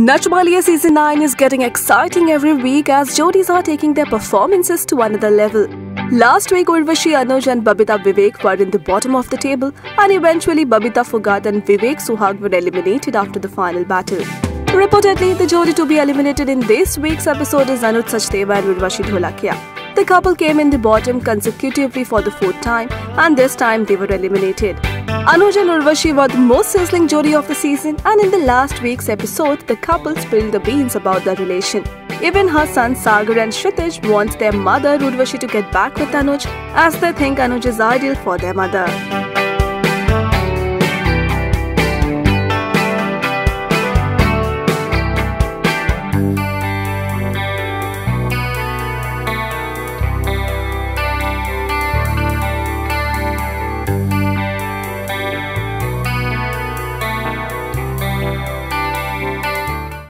Nach Baliye season 9 is getting exciting every week as Jodis are taking their performances to another level. Last week, Urvashi Anuj and Babita Vivek were in the bottom of the table, and eventually Babita Phogat and Vivek Suhag were eliminated after the final battle. Reportedly, the Jodi to be eliminated in this week's episode is Anuj Sachdeva and Urvashi Dholakia. The couple came in the bottom consecutively for the fourth time, and this time they were eliminated. Anuj and Urvashi were the most sizzling Jodi of the season, and in the last week's episode, the couple spilled the beans about their relation. Even her son Sagar and Kshitij want their mother Urvashi to get back with Anuj as they think Anuj is ideal for their mother.